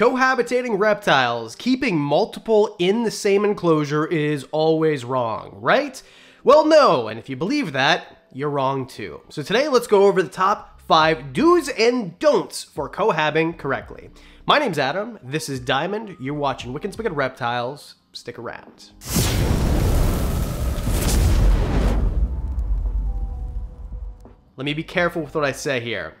cohabitating reptiles, keeping multiple in the same enclosure is always wrong, right? Well, no, and if you believe that, you're wrong too. So today, let's go over the top five do's and don'ts for cohabbing correctly. My name's Adam, this is Diamond, you're watching Wickens Wicked Reptiles, stick around. Let me be careful with what I say here.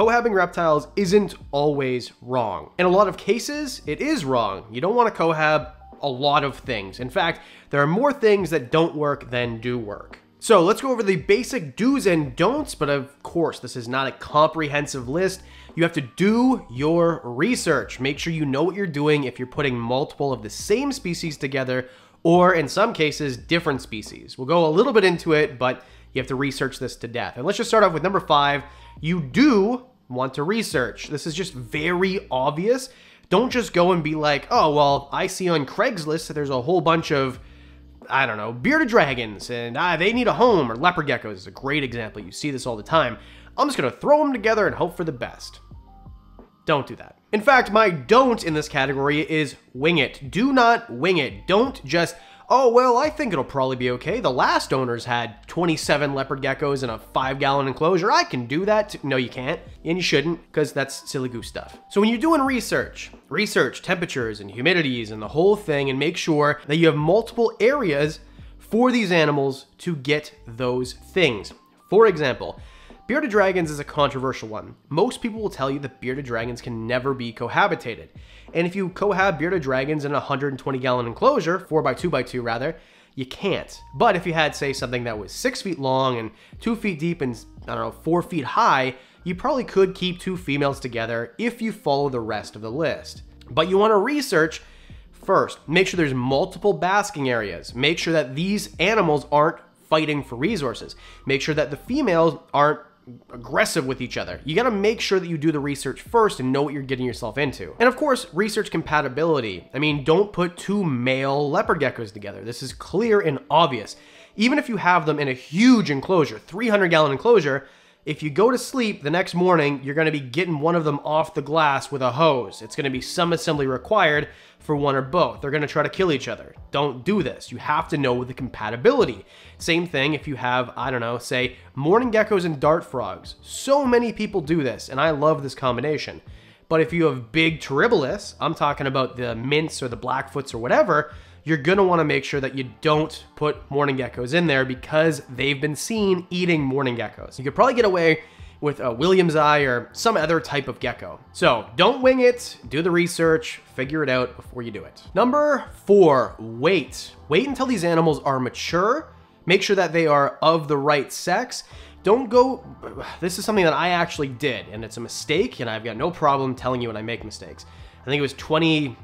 Cohabbing reptiles isn't always wrong. In a lot of cases, it is wrong. You don't want to cohab a lot of things. In fact, there are more things that don't work than do work. So let's go over the basic do's and don'ts, but of course, this is not a comprehensive list. You have to do your research. Make sure you know what you're doing if you're putting multiple of the same species together, or in some cases, different species. We'll go a little bit into it, but you have to research this to death. And let's just start off with number five. You do want to research. This is just very obvious. Don't just go and be like, oh, well, I see on Craigslist that there's a whole bunch of, I don't know, bearded dragons and ah, they need a home, or leopard geckos is a great example. You see this all the time. I'm just going to throw them together and hope for the best. Don't do that. In fact, my don't in this category is wing it. Do not wing it. Don't just oh, well, I think it'll probably be okay. The last owners had 27 leopard geckos in a five gallon enclosure. I can do that. No, you can't. And you shouldn't, because that's silly goose stuff. So when you're doing research, research temperatures and humidities and the whole thing, and make sure that you have multiple areas for these animals to get those things. For example, Bearded dragons is a controversial one. Most people will tell you that bearded dragons can never be cohabitated. And if you cohab bearded dragons in a 120 gallon enclosure, 4x2x2 rather, you can't. But if you had, say, something that was 6 feet long and 2 feet deep and, I don't know, 4 feet high, you probably could keep two females together if you follow the rest of the list. But you want to research first. Make sure there's multiple basking areas. Make sure that these animals aren't fighting for resources. Make sure that the females aren't aggressive with each other. You gotta make sure that you do the research first and know what you're getting yourself into. And of course, research compatibility. I mean, don't put two male leopard geckos together. This is clear and obvious. Even if you have them in a huge enclosure, 300 gallon enclosure, if you go to sleep the next morning, you're going to be getting one of them off the glass with a hose. It's going to be some assembly required for one or both. They're going to try to kill each other. Don't do this. You have to know the compatibility. Same thing if you have, I don't know, say mourning geckos and dart frogs. So many people do this, and I love this combination. But if you have big terribilis, I'm talking about the mints or the blackfoots or whatever, you're gonna wanna make sure that you don't put mourning geckos in there because they've been seen eating mourning geckos. You could probably get away with a williamsi or some other type of gecko. So don't wing it, do the research, figure it out before you do it. Number four, wait. Wait until these animals are mature, make sure that they are of the right sex. Don't go, this is something that I actually did and it's a mistake and I've got no problem telling you when I make mistakes. I think it was 20,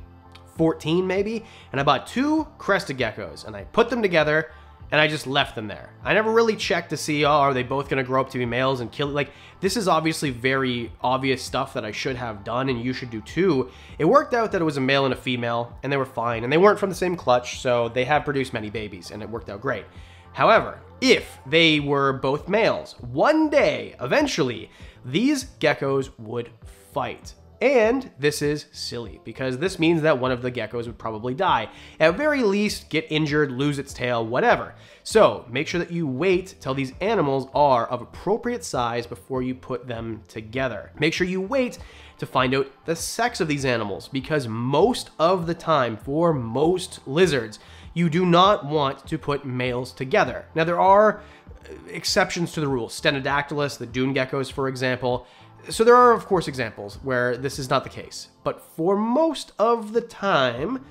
14 maybe, and I bought two crested geckos and I put them together and I just left them there. I never really checked to see, oh, are they both gonna grow up to be males and kill, like, this is obviously very obvious stuff that I should have done and you should do too. It worked out that it was a male and a female and they were fine and they weren't from the same clutch, so they have produced many babies and it worked out great. However, if they were both males, one day, eventually, these geckos would fight. And this is silly because this means that one of the geckos would probably die. At very least, get injured, lose its tail, whatever. So make sure that you wait till these animals are of appropriate size before you put them together. Make sure you wait to find out the sex of these animals because most of the time, for most lizards, you do not want to put males together. Now, there are uh, exceptions to the rule. Stenodactylus, the dune geckos, for example, so there are, of course, examples where this is not the case, but for most of the time,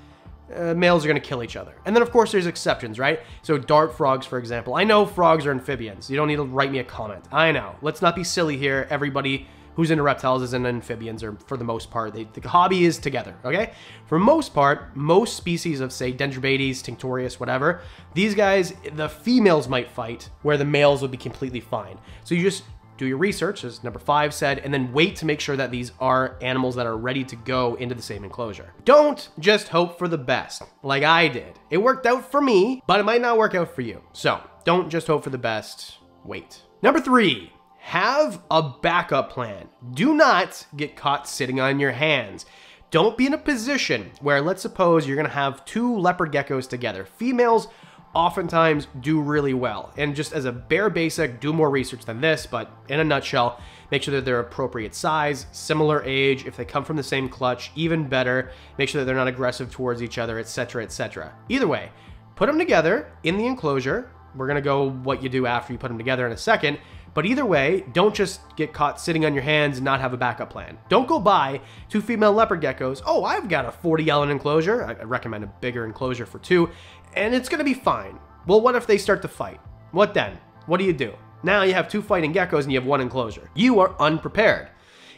uh, males are going to kill each other. And then, of course, there's exceptions, right? So dart frogs, for example. I know frogs are amphibians. You don't need to write me a comment. I know. Let's not be silly here. Everybody who's into reptiles is into amphibians, or for the most part, they, the hobby is together, okay? For most part, most species of, say, Dendrobates, Tinctorius, whatever, these guys, the females might fight, where the males would be completely fine. So you just do your research, as number five said, and then wait to make sure that these are animals that are ready to go into the same enclosure. Don't just hope for the best, like I did. It worked out for me, but it might not work out for you. So don't just hope for the best, wait. Number three, have a backup plan. Do not get caught sitting on your hands. Don't be in a position where, let's suppose you're gonna have two leopard geckos together. Females oftentimes do really well. And just as a bare basic, do more research than this, but in a nutshell, make sure that they're appropriate size, similar age, if they come from the same clutch, even better, make sure that they're not aggressive towards each other, etc., etc. Either way, put them together in the enclosure. We're gonna go what you do after you put them together in a second. But either way, don't just get caught sitting on your hands and not have a backup plan. Don't go buy two female leopard geckos. Oh, I've got a 40 gallon enclosure. I recommend a bigger enclosure for two, and it's gonna be fine. Well, what if they start to fight? What then? What do you do? Now you have two fighting geckos and you have one enclosure. You are unprepared.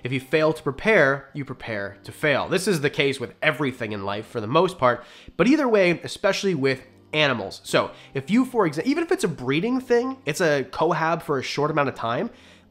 If you fail to prepare, you prepare to fail. This is the case with everything in life for the most part, but either way, especially with animals. So if you, for example, even if it's a breeding thing, it's a cohab for a short amount of time.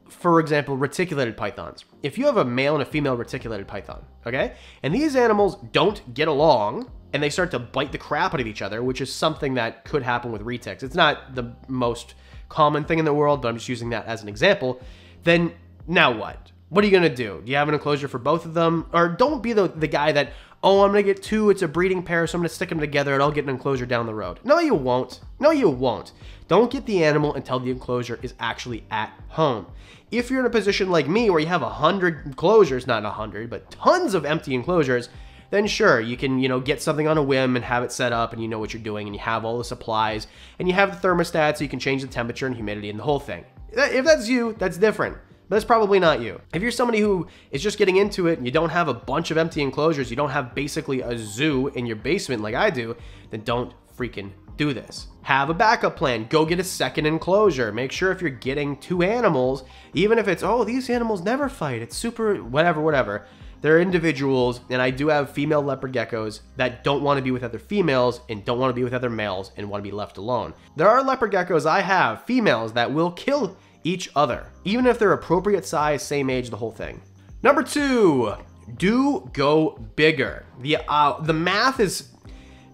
For example, reticulated pythons. If you have a male and a female reticulated python, okay, and these animals don't get along and they start to bite the crap out of each other, which is something that could happen with retics. It's not the most common thing in the world, but I'm just using that as an example. Then now what? What are you gonna do? Do you have an enclosure for both of them? Or don't be the, the guy that oh, I'm gonna get two, it's a breeding pair, so I'm gonna stick them together and I'll get an enclosure down the road. No, you won't. No, you won't. Don't get the animal until the enclosure is actually at home. If you're in a position like me where you have a hundred enclosures, not a hundred, but tons of empty enclosures, then sure, you can, you know, get something on a whim and have it set up and you know what you're doing and you have all the supplies and you have the thermostat so you can change the temperature and humidity and the whole thing. If that's you, that's different. But that's probably not you. If you're somebody who is just getting into it and you don't have a bunch of empty enclosures, you don't have basically a zoo in your basement like I do, then don't freaking do this. Have a backup plan. Go get a second enclosure. Make sure if you're getting two animals, even if it's, oh, these animals never fight, it's super, whatever, whatever. They're individuals, and I do have female leopard geckos that don't want to be with other females and don't want to be with other males and want to be left alone. There are leopard geckos I have, females, that will kill each other, even if they're appropriate size, same age, the whole thing. Number two, do go bigger. The, uh, the math is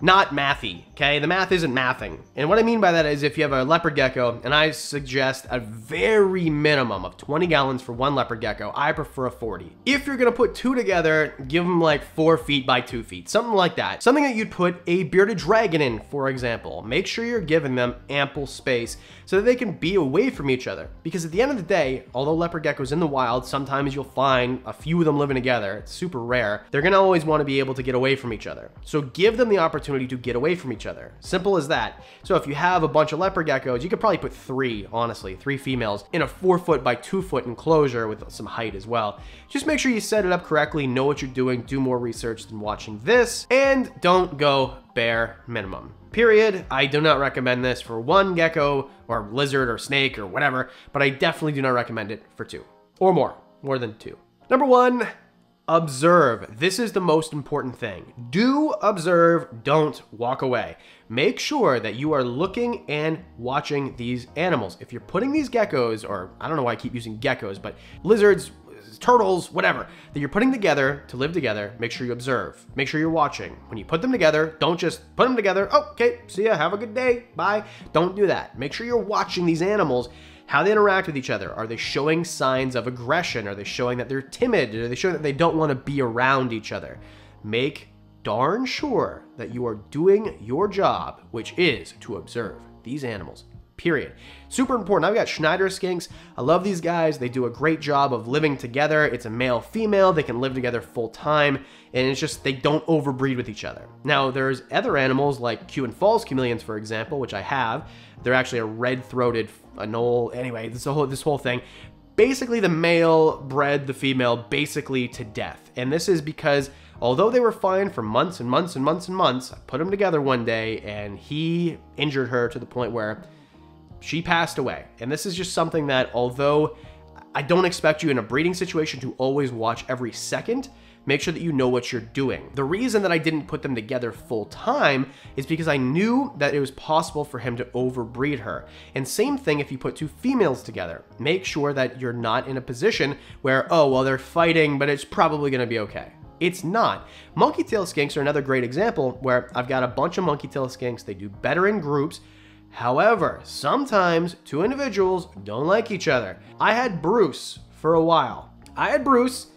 not mathy, okay? The math isn't mathing. And what I mean by that is if you have a leopard gecko, and I suggest a very minimum of 20 gallons for one leopard gecko, I prefer a 40. If you're gonna put two together, give them like four feet by two feet, something like that. Something that you'd put a bearded dragon in, for example. Make sure you're giving them ample space so that they can be away from each other. Because at the end of the day, although leopard geckos in the wild, sometimes you'll find a few of them living together, it's super rare, they're gonna always wanna be able to get away from each other. So give them the opportunity to get away from each other. Simple as that. So if you have a bunch of leopard geckos, you could probably put three, honestly, three females in a four foot by two foot enclosure with some height as well. Just make sure you set it up correctly, know what you're doing, do more research than watching this, and don't go bare minimum period. I do not recommend this for one gecko or lizard or snake or whatever, but I definitely do not recommend it for two or more, more than two. Number one, observe. This is the most important thing. Do observe, don't walk away. Make sure that you are looking and watching these animals. If you're putting these geckos, or I don't know why I keep using geckos, but lizards, turtles, whatever, that you're putting together to live together, make sure you observe. Make sure you're watching. When you put them together, don't just put them together, oh, okay, see ya, have a good day, bye. Don't do that. Make sure you're watching these animals how they interact with each other. Are they showing signs of aggression? Are they showing that they're timid? Are they showing that they don't want to be around each other? Make darn sure that you are doing your job, which is to observe these animals period. Super important. I've got Schneider skinks. I love these guys. They do a great job of living together. It's a male female. They can live together full time. And it's just they don't overbreed with each other. Now, there's other animals like Cuban false chameleons, for example, which I have. They're actually a red-throated anole. Anyway, this whole, this whole thing. Basically, the male bred the female basically to death. And this is because although they were fine for months and months and months and months, I put them together one day and he injured her to the point where she passed away. And this is just something that, although I don't expect you in a breeding situation to always watch every second, make sure that you know what you're doing. The reason that I didn't put them together full time is because I knew that it was possible for him to overbreed her. And same thing if you put two females together. Make sure that you're not in a position where, oh, well, they're fighting, but it's probably gonna be okay. It's not. Monkey tail skinks are another great example where I've got a bunch of monkey tail skinks. They do better in groups. However, sometimes two individuals don't like each other. I had Bruce for a while. I had Bruce,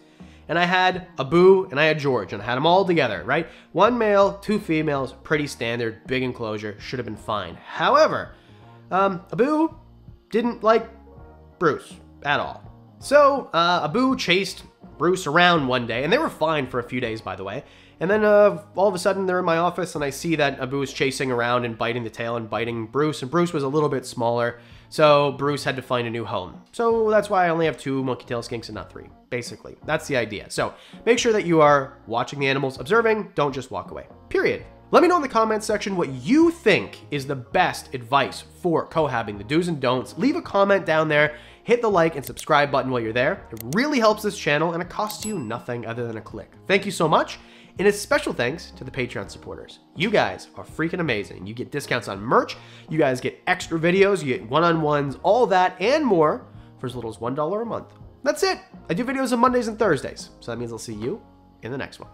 and I had Abu and I had George, and I had them all together, right? One male, two females, pretty standard, big enclosure, should have been fine. However, um, Abu didn't like Bruce at all. So, uh, Abu chased Bruce around one day, and they were fine for a few days, by the way. And then uh, all of a sudden, they're in my office, and I see that Abu is chasing around and biting the tail and biting Bruce, and Bruce was a little bit smaller, so Bruce had to find a new home. So that's why I only have two monkey tail skinks and not three, basically. That's the idea. So make sure that you are watching the animals, observing, don't just walk away. Period. Let me know in the comments section what you think is the best advice for cohabbing, the do's and don'ts. Leave a comment down there, hit the like and subscribe button while you're there. It really helps this channel and it costs you nothing other than a click. Thank you so much. And a special thanks to the Patreon supporters. You guys are freaking amazing. You get discounts on merch, you guys get extra videos, you get one-on-ones, all that and more for as little as $1 a month. That's it. I do videos on Mondays and Thursdays, so that means I'll see you in the next one.